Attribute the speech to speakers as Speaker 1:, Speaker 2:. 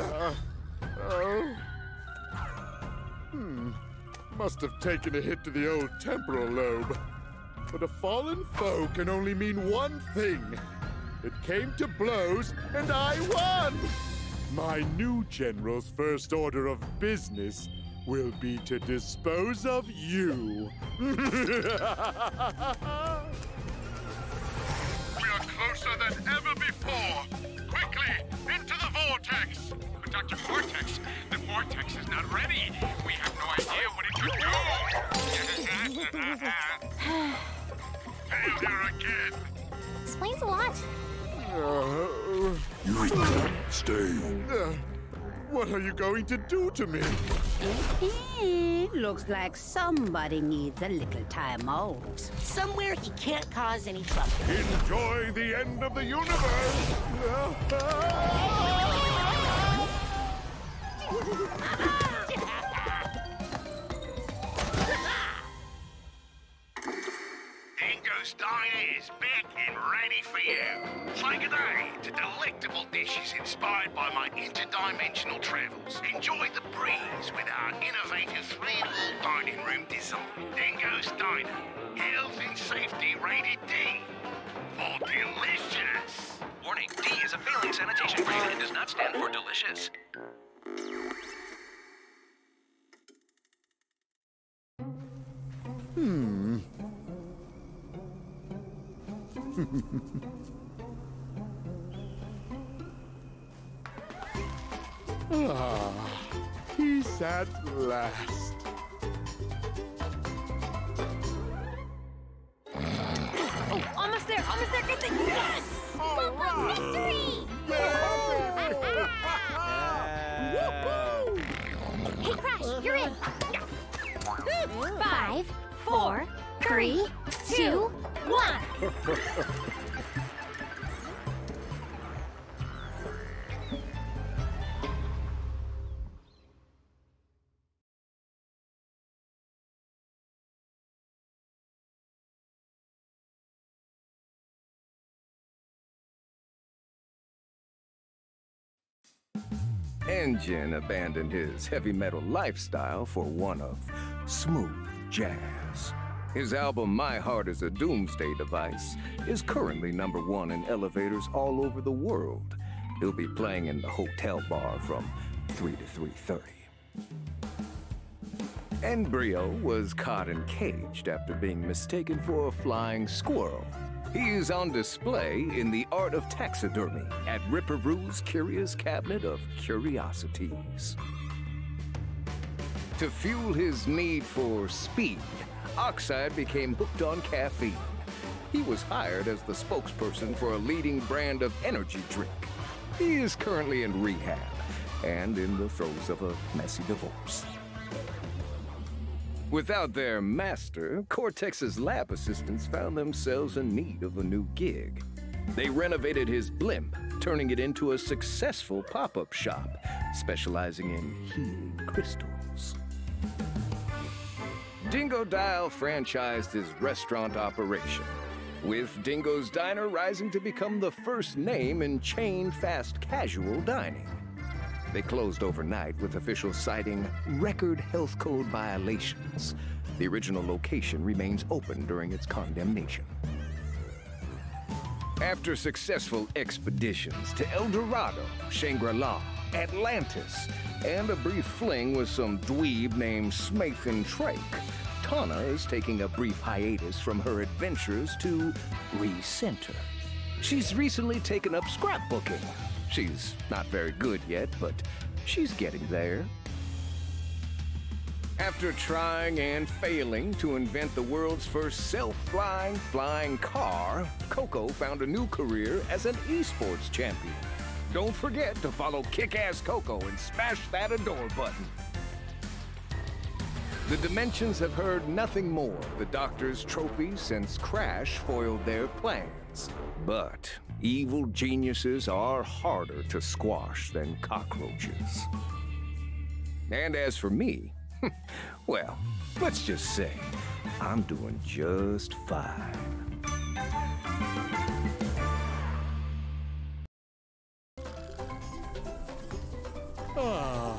Speaker 1: Uh, oh. Hmm. Must have taken a hit to the old temporal lobe. But a fallen foe can only mean one thing. It came to blows, and I won! My new general's first order of business will be to dispose of you. we
Speaker 2: are closer than ever before. Quickly, into the vortex.
Speaker 3: But Dr. Cortex, the vortex is not ready. We have no idea what it could
Speaker 2: do. Failure again.
Speaker 4: Explains a lot.
Speaker 1: Uh,
Speaker 5: you stay.
Speaker 1: Uh, what are you going to do to me?
Speaker 6: looks like somebody needs a little time out.
Speaker 7: Somewhere he can't cause any trouble.
Speaker 1: Enjoy the end of the universe!
Speaker 2: Dingo's Diner is back and ready for you. Take a day to delectable dishes inspired by my interdimensional travels. Enjoy the breeze with our innovative three-wall dining room design. Dingo's Diner, health and safety rated D. For delicious.
Speaker 8: Warning, D is a failing sanitation grade and does not stand for delicious.
Speaker 1: Hmm. ah, peace at last.
Speaker 4: Oh, almost there, almost there, good thing. Yes!
Speaker 1: All right.
Speaker 4: victory! hey, Crash, you're in. Five, four, three, two, one.
Speaker 9: N. abandoned his heavy metal lifestyle for one of smooth jazz. His album My Heart is a Doomsday Device is currently number one in elevators all over the world. He'll be playing in the hotel bar from 3 to 3.30. Embryo was caught and caged after being mistaken for a flying squirrel. He is on display in the art of taxidermy at Ripper Roo's Curious Cabinet of Curiosities. To fuel his need for speed, Oxide became hooked on caffeine. He was hired as the spokesperson for a leading brand of energy drink. He is currently in rehab and in the throes of a messy divorce. Without their master, Cortex's lab assistants found themselves in need of a new gig. They renovated his blimp, turning it into a successful pop-up shop, specializing in healing crystals. Dingodile franchised his restaurant operation, with Dingo's Diner rising to become the first name in chain fast casual dining. They closed overnight with officials citing record health code violations. The original location remains open during its condemnation. After successful expeditions to El Dorado, Shangri-La, Atlantis, and a brief fling with some dweeb named Smathan Trake, Tawna is taking a brief hiatus from her adventures to recenter. She's recently taken up scrapbooking, She's not very good yet, but she's getting there. After trying and failing to invent the world's first self-flying flying car, Coco found a new career as an esports champion. Don't forget to follow Kick-Ass Coco and smash that adore button. The Dimensions have heard nothing more of the Doctor's trophy since Crash foiled their plans. But Evil geniuses are harder to squash than cockroaches. And as for me, well, let's just say I'm doing just fine.
Speaker 1: Ah.